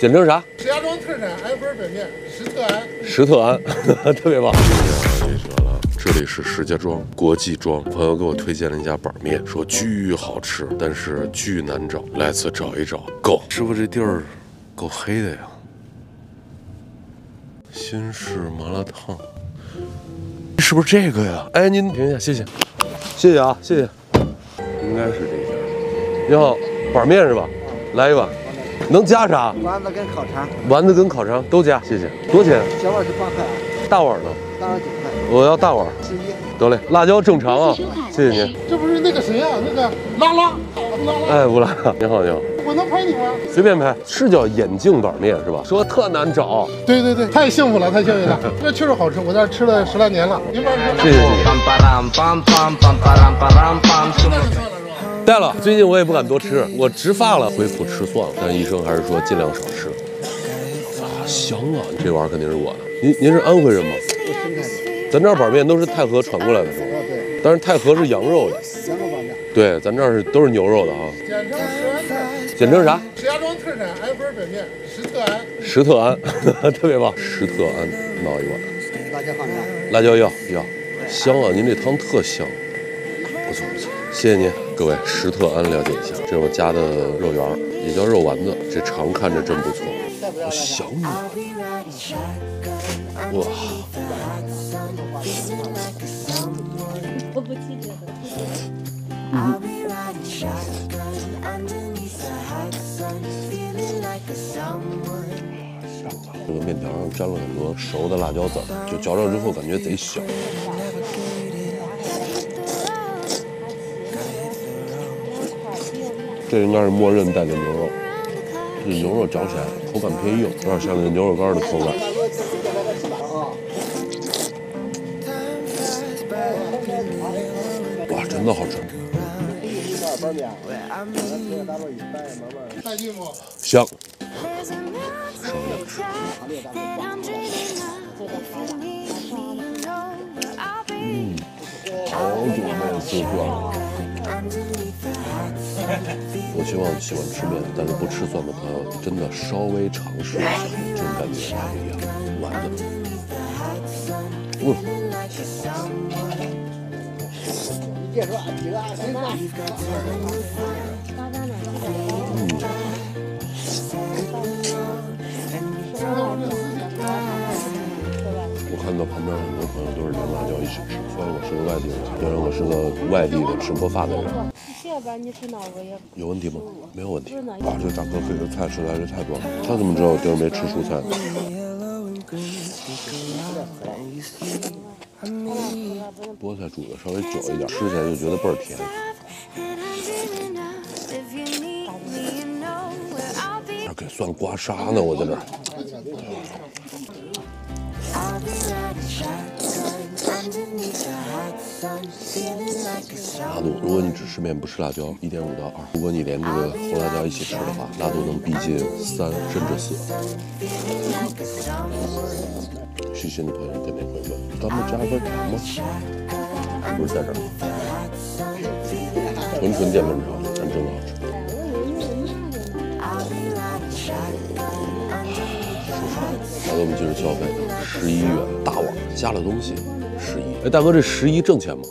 简称啥？石家庄特产安徽粉面，石特安。石特安，特别棒。这绝了！这里是石家庄国际庄，朋友给我推荐了一家板面，说巨好吃，但是巨难找，来次找一找。够，师傅这地儿够黑的呀。新式麻辣烫，是不是这个呀？哎，您停一下，谢谢，谢谢啊，谢谢。应该是这家。你好，板面是吧？来一碗。能加啥？丸子跟烤肠，丸子跟烤肠都加，谢谢。多少钱？小碗是八块啊，大碗呢？大碗九块，我要大碗。十一。得嘞，辣椒正常啊，谢谢您。这不是那个谁啊？那个拉拉，乌拉拉。哎，乌拉，你好，你好。我能拍你吗？随便拍。是叫眼镜板面是吧？说特难找。对对对，太幸福了，太幸运了。这确实好吃，我在这吃了十来年了。您慢谢谢谢谢。带了，最近我也不敢多吃，我植发了，恢复吃蒜了，但医生还是说尽量少吃。啊，香啊！这玩意儿肯定是我的。您您是安徽人吗？咱这儿板面都是太和传过来的，是吧？对。但是太和是羊肉的。羊肉板面。对，咱这儿是都是牛肉的啊。简称石安特。简称啥？石家庄特产安徽板面，石特安。石特安，特别棒。石特安，闹一碗。辣椒放啥？辣椒要要，香啊！您这汤特香，不错不错，谢谢您。各位，石特安了解一下，这是我家的肉圆，也叫肉丸子。这肠看着真不错！我不记得了。这个面条上沾了很多熟的辣椒籽，就嚼着之后感觉贼香。这应该是默认带的牛肉，这牛肉嚼起来口感偏硬，有点像那牛肉干的口感。哇，真的好吃！香。嗯，好久没有吃过了。我希望喜欢吃面但是不吃蒜的朋友，真的稍微尝试一下，这种感觉还不一样。丸子，嗯。我看到旁边很多朋友都是连辣椒一起吃，虽然我是个外地人，虽然我是个外地的吃播发的人。这边你吃哪个呀？有问题吗？没有问题。哇，这大哥给的菜实在是太多了。他怎么知道我今儿没吃蔬菜呢？菠菜煮的稍微久一点，吃起来就觉得倍儿甜。还给蒜刮痧呢，我在这辣度，如果你只吃面不吃辣椒，一点五到二；如果你连这个红辣椒一起吃的话，辣度能逼近三甚至四。细心的朋友肯定会问：咱们加份肠吗？不是在这儿，纯纯淀粉肠，但真的好吃。好的，我们继续消费，十一元大碗加了东西，十一。哎，大哥，这十一挣钱吗？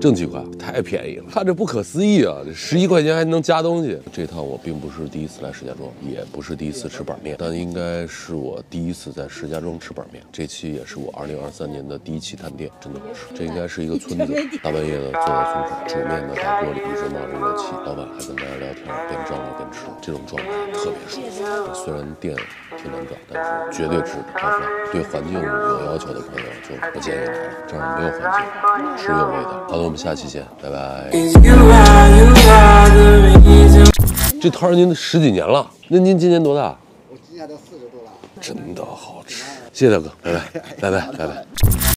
挣几块，太便宜了，看着不可思议啊！这十一块钱还能加东西。这趟我并不是第一次来石家庄，也不是第一次吃板面，但应该是我第一次在石家庄吃板面。这期也是我二零二三年的第一期探店，真的好吃。这应该是一个村子，大半夜的坐在村口，煮面的大锅里一直冒着热气，老板还跟大家聊天，边照料边吃，这种状态特别舒服。虽然店挺难找，但是绝对值得。对环境有要求的朋友就不建议来了，这儿没有环境，只有味道。好的，我们下期见，拜拜。这摊儿您十几年了，那您今年多大？我今年都四十多了。真的好吃，谢谢大哥，拜拜，拜拜，拜拜。